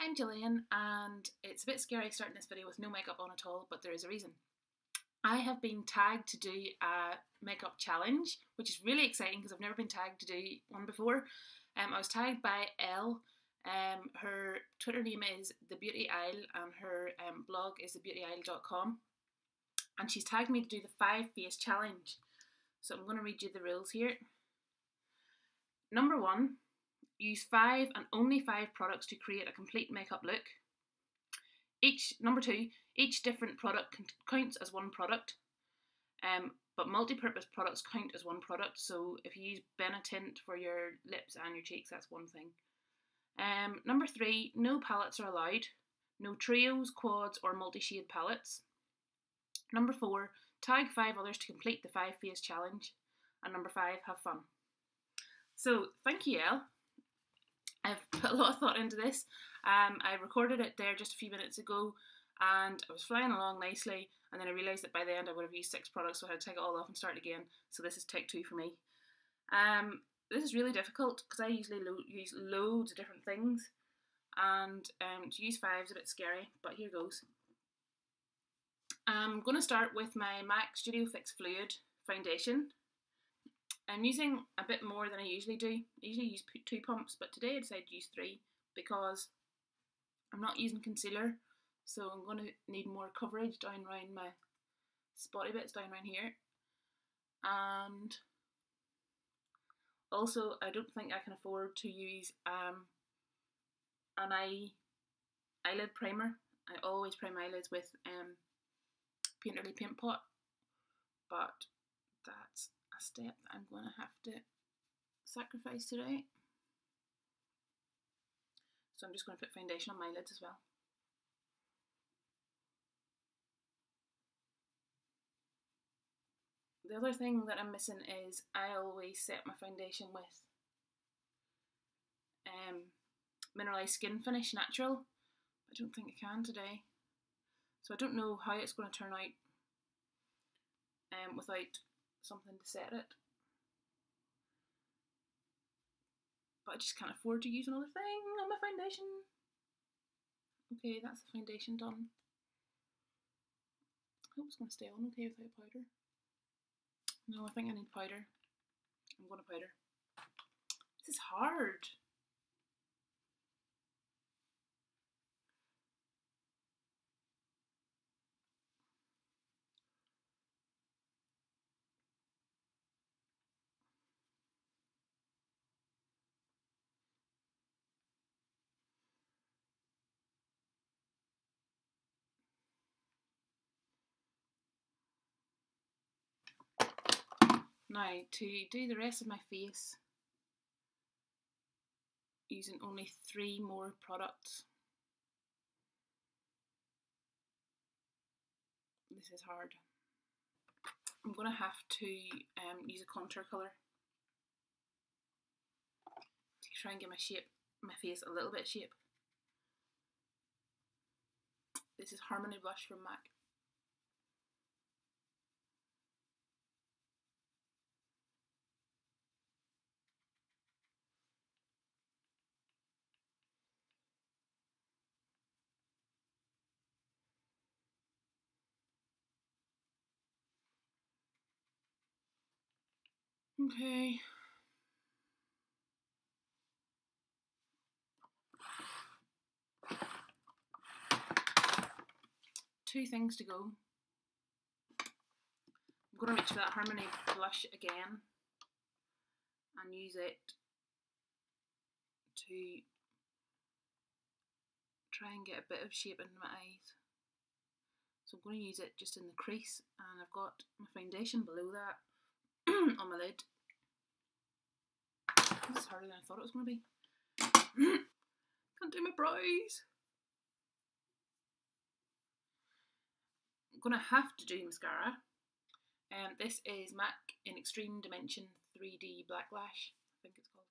I'm Gillian and it's a bit scary starting this video with no makeup on at all, but there is a reason. I have been tagged to do a makeup challenge, which is really exciting because I've never been tagged to do one before. Um, I was tagged by El. Um, her Twitter name is The Beauty Isle and her um, blog is thebeautyisle.com. And she's tagged me to do the five face challenge. So I'm going to read you the rules here. Number one, use five and only five products to create a complete makeup look. Each number two, each different product counts as one product, um, but multi-purpose products count as one product. So if you use Benetint for your lips and your cheeks, that's one thing. Um, number three, no palettes are allowed. No trios, quads, or multi-shade palettes. Number four, tag five others to complete the five face challenge. And number five, have fun. So thank you, El. I've put a lot of thought into this. Um, I recorded it there just a few minutes ago and I was flying along nicely and then I realised that by the end I would have used six products so I had to take it all off and start again. So this is take two for me. Um, this is really difficult because I usually lo use loads of different things and um, to use five is a bit scary but here goes. I'm going to start with my MAC Studio Fix Fluid foundation I'm using a bit more than I usually do. I usually use two pumps, but today I decided to use three because I'm not using concealer, so I'm going to need more coverage down around my spotty bits down around here. And also, I don't think I can afford to use um, an eye eyelid primer. I always prime my eyelids with um, Painterly Paint Pot, but that's step that I'm going to have to sacrifice today. So I'm just going to put foundation on my lids as well. The other thing that I'm missing is I always set my foundation with um, Mineralized Skin Finish Natural. I don't think I can today. So I don't know how it's going to turn out um, without something to set it. But I just can't afford to use another thing on my foundation. Okay, that's the foundation done. I hope it's going to stay on okay without powder. No, I think I need powder. I'm going to powder. This is hard. Now to do the rest of my face using only three more products. This is hard. I'm going to have to um, use a contour colour to try and get my shape, my face a little bit shape. This is Harmony Blush from MAC. Okay. Two things to go. I'm going to reach for that Harmony blush again and use it to try and get a bit of shape into my eyes. So I'm going to use it just in the crease and I've got my foundation below that on my lid. Is harder than I thought it was going to be. Can't do my brows. I'm going to have to do mascara. Um, this is MAC in Extreme Dimension 3D Black Lash, I think it's called.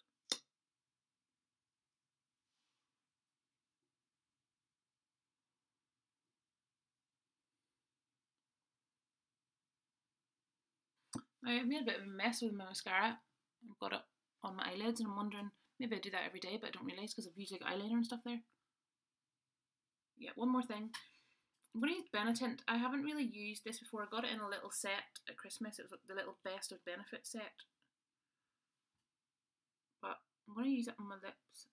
I've made a bit of a mess with my mascara. I've got it on my eyelids and I'm wondering, maybe I do that every day but I don't realise because I've usually got eyeliner and stuff there. yeah, one more thing. I'm going to use Benetint. I haven't really used this before. I got it in a little set at Christmas. It was the little best of benefit set. But I'm going to use it on my lips.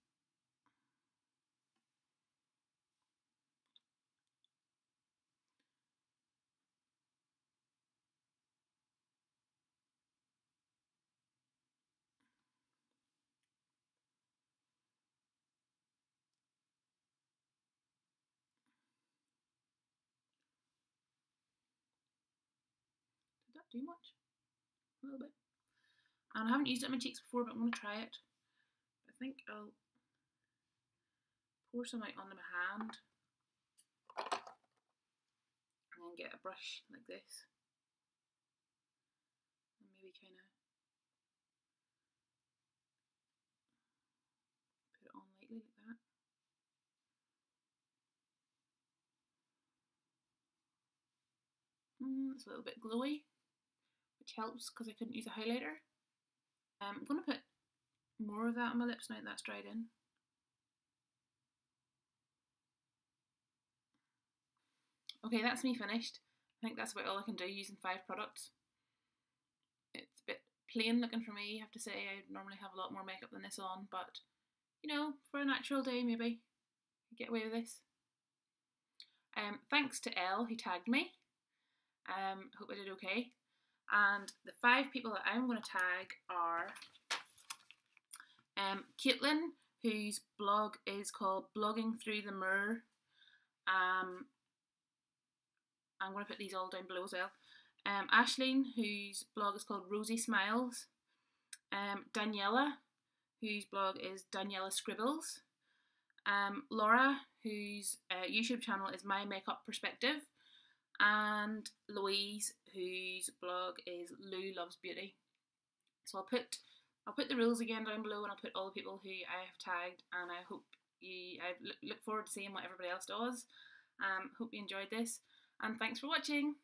Too much. A little bit. And I haven't used it on my cheeks before, but I'm going to try it. I think I'll pour some out onto my hand. And then get a brush like this. And maybe kind of put it on lightly like that. Mm, it's a little bit glowy which helps because I couldn't use a highlighter. Um, I'm going to put more of that on my lips now that that's dried in. Okay, that's me finished. I think that's about all I can do using five products. It's a bit plain looking for me, I have to say. I normally have a lot more makeup than this on, but you know, for a natural day maybe, get away with this. Um, thanks to El who tagged me. Um, hope I did okay. And the five people that I'm going to tag are um, Caitlin, whose blog is called Blogging Through the Mirror. Um, I'm going to put these all down below as well. Um, Aisling, whose blog is called Rosy Smiles. Um, Daniela, whose blog is Daniela Scribbles. Um, Laura, whose uh, YouTube channel is My Makeup Perspective and Louise, whose blog is Lou Loves Beauty. So I'll put I'll put the rules again down below, and I'll put all the people who I have tagged, and I hope you I look forward to seeing what everybody else does. Um, hope you enjoyed this, and thanks for watching.